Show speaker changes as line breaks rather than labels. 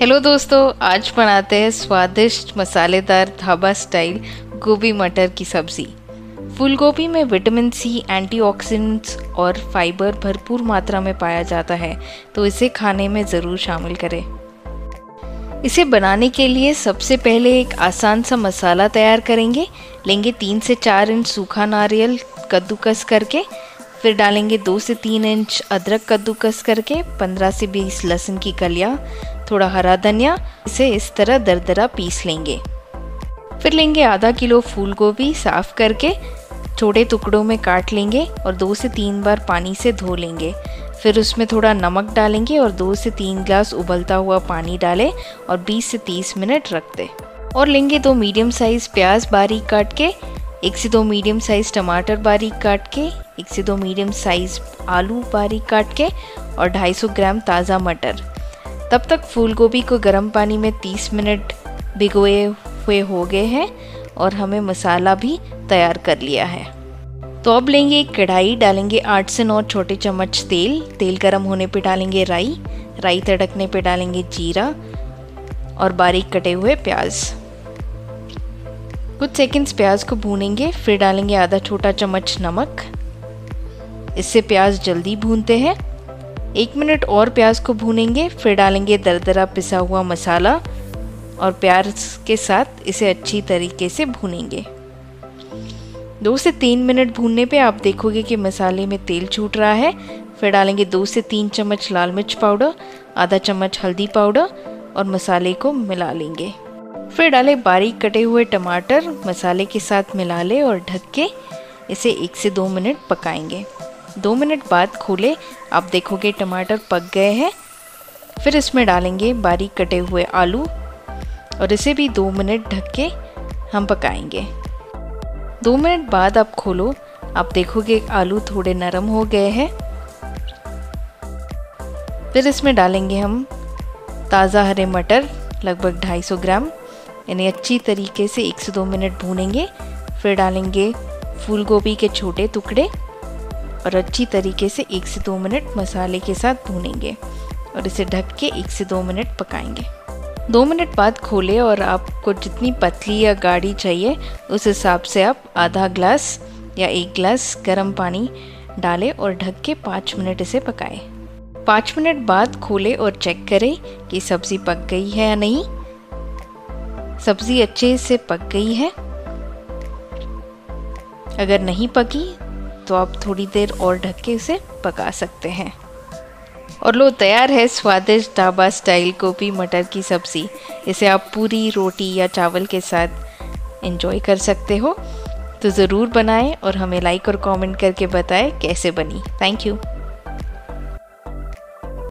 Hello दोस्तों, आज बनाते हैं स्वादिष्ट, मसालेदार, ढाबा स्टाइल गोभी मटर की सब्ज़ी। फूल गोभी में विटामिन सी एंटीऑक्सीडेंट्स और फाइबर भरपूर मात्रा में पाया जाता है तो इसे खाने में ज़रूर शामिल करें। इसे बनाने के लिए सबसे पहले एक आसान सा मसाला तैयार करेंगे। लेंगे तीन से चार इंच सूखा नारियल कद्दूकस करके फिर डालेंगे दो से तीन इंच अदरक कद्दूकस करके, पंद्रह से बीस लहसुन की कलियाँ, थोड़ा हरा धनिया, इसे इस तरह दरदरा पीस लेंगे। फिर लेंगे आधा किलो फूल गोभी साफ़ करके, छोटे टुकड़ों में काट लेंगे और दो से तीन बार पानी से धो लेंगे। फिर उसमें थोड़ा नमक डालेंगे और दो से तीन ग्लास उबलता हुआ पानी डालें और 20 से 30 मिनट रख दें। और लेंगे दो मीडियम साइज़ प्याज बारीक काट के, एक से दो मीडियम साइज़ टमाटर बारीक काट के एक से दो मीडियम साइज़ आलू बारीक काट के और 250 ग्राम ताज़ा मटर। तब तक फूल गोभी को गर्म पानी में 30 मिनट भिगोए हुए हो गए हैं और हमें मसाला भी तैयार कर लिया है। तो अब लेंगे एक कढ़ाई, डालेंगे आठ से नौ छोटे चम्मच तेल। तेल गर्म होने पे डालेंगे राई। राई तड़कने पे डालेंगे जीरा और बारीक कटे हुए प्याज। कुछ सेकंड्स प्याज को भूनेंगे, फिर डालेंगे आधा छोटा चम्मच नमक। इससे प्याज जल्दी भूनते हैं। एक मिनट और प्याज को भूनेंगे, फिर डालेंगे दरदरा पिसा हुआ मसाला और प्याज के साथ इसे अच्छी तरीके से भूनेंगे। दो से तीन मिनट भूनने पे आप देखोगे कि मसाले में तेल छूट रहा है। फिर डालेंगे दो से तीन चम्मच लाल मिर्च पाउडर, आधा चम्मच हल्दी पाउडर और मसाले को मिला लेंगे। फिर डालें बारीक कटे हुए टमाटर, मसाले के साथ मिला ले और ढक के इसे एक से दो मिनट पकाएँगे। दो मिनट बाद खोले। आप देखोगे टमाटर पक गए हैं। फिर इसमें डालेंगे बारीक कटे हुए आलू और इसे भी दो मिनट ढक के हम पकाएँगे। दो मिनट बाद आप खोलो। आप देखोगे आलू थोड़े नरम हो गए हैं। फिर इसमें डालेंगे हम ताज़ा हरे मटर, लगभग 250 ग्राम। इन्हें अच्छी तरीके से एक से दो मिनट भूनेंगे। फिर डालेंगे फूल गोभी के छोटे टुकड़े। और अच्छी तरीके से एक से दो मिनट मसाले के साथ भूनेंगे और इसे ढक के एक से दो मिनट पकाएँगे। दो मिनट बाद खोले और आपको जितनी पतली या गाढ़ी चाहिए, उस हिसाब से आप आधा ग्लास या एक ग्लास गर्म पानी डालें और ढक के पाँच मिनट इसे पकाएँ। पाँच मिनट बाद खोले और चेक करें कि सब्ज़ी पक गई है या नहीं। सब्ज़ी अच्छे से पक गई है। अगर नहीं पकी तो आप थोड़ी देर और ढक के इसे पका सकते हैं। और लो, तैयार है स्वादिष्ट ढाबा स्टाइल गोभी मटर की सब्ज़ी। इसे आप पूरी रोटी या चावल के साथ एंजॉय कर सकते हो। तो ज़रूर बनाएँ और हमें लाइक और कमेंट करके बताएँ कैसे बनी। Thank you